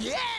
Yeah!